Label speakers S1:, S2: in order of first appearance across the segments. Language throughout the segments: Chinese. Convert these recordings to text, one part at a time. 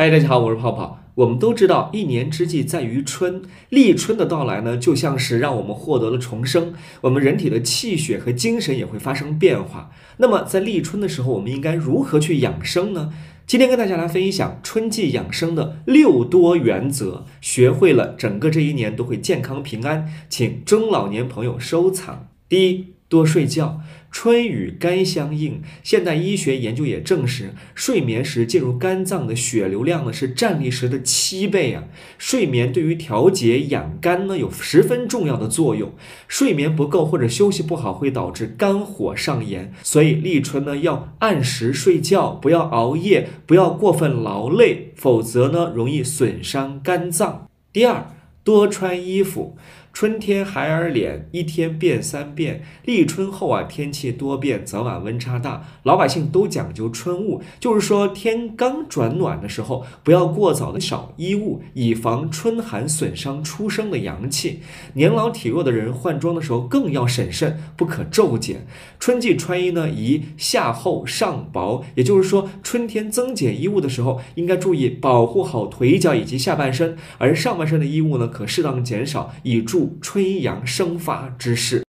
S1: 嗨，大家好，我是泡泡。我们都知道，一年之计在于春，立春的到来呢，就像是让我们获得了重生，我们人体的气血和精神也会发生变化。那么，在立春的时候，我们应该如何去养生呢？今天跟大家来分享春季养生的六多原则，学会了，整个这一年都会健康平安。请中老年朋友收藏。第一。多睡觉，春与肝相应。现代医学研究也证实，睡眠时进入肝脏的血流量呢是站立时的七倍啊。睡眠对于调节养肝呢有十分重要的作用。睡眠不够或者休息不好会导致肝火上炎，所以立春呢要按时睡觉，不要熬夜，不要过分劳累，否则呢容易损伤肝脏。第二，多穿衣服。春天孩儿脸，一天变三变。立春后啊，天气多变，早晚温差大，老百姓都讲究春捂，就是说天刚转暖的时候，不要过早的少衣物，以防春寒损伤出生的阳气。年老体弱的人换装的时候更要审慎，不可骤减。春季穿衣呢，宜下厚上薄，也就是说，春天增减衣物的时候，应该注意保护好腿脚以及下半身，而上半身的衣物呢，可适当减少，以助。春阳生发之势。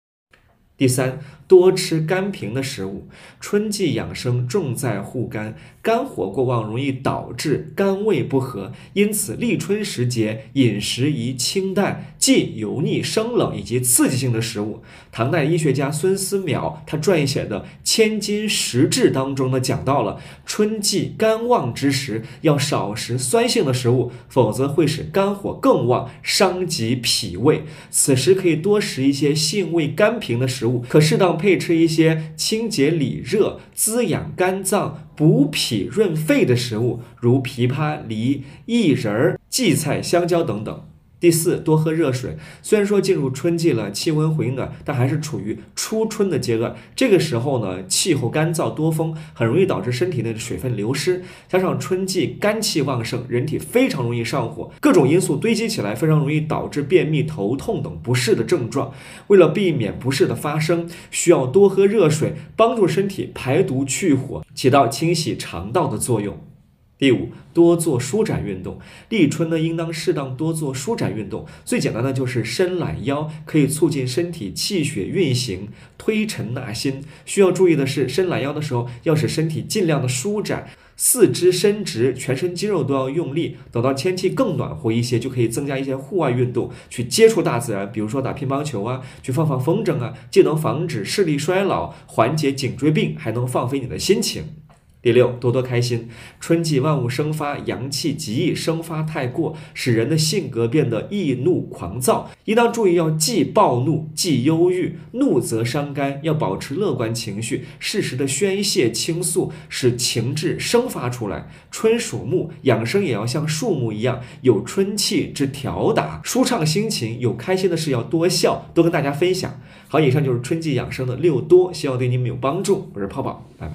S1: 第三。多吃甘平的食物，春季养生重在护肝，肝火过旺容易导致肝胃不和，因此立春时节饮食宜清淡，忌油腻、生冷以及刺激性的食物。唐代医学家孙思邈他撰写的《千金食志》当中呢，讲到了春季肝旺之时要少食酸性的食物，否则会使肝火更旺，伤及脾胃。此时可以多食一些性味甘平的食物，可适当。配吃一些清洁里热、滋养肝脏、补脾润肺的食物，如枇杷、梨、薏仁、荠菜、香蕉等等。第四，多喝热水。虽然说进入春季了，气温回暖，但还是处于初春的阶段。这个时候呢，气候干燥多风，很容易导致身体内的水分流失。加上春季肝气旺盛，人体非常容易上火，各种因素堆积起来，非常容易导致便秘、头痛等不适的症状。为了避免不适的发生，需要多喝热水，帮助身体排毒去火，起到清洗肠道的作用。第五，多做舒展运动。立春呢，应当适当多做舒展运动。最简单的就是伸懒腰，可以促进身体气血运行，推陈纳新。需要注意的是，伸懒腰的时候要使身体尽量的舒展，四肢伸直，全身肌肉都要用力。等到天气更暖和一些，就可以增加一些户外运动，去接触大自然，比如说打乒乓球啊，去放放风筝啊，既能防止视力衰老，缓解颈椎病，还能放飞你的心情。第六，多多开心。春季万物生发，阳气极易生发太过，使人的性格变得易怒狂躁。应当注意，要忌暴怒，忌忧郁。怒则伤肝，要保持乐观情绪，适时的宣泄倾诉，使情志生发出来。春属木，养生也要像树木一样，有春气之调达，舒畅心情。有开心的事要多笑，多跟大家分享。好，以上就是春季养生的六多，希望对你们有帮助。我是泡泡，拜拜。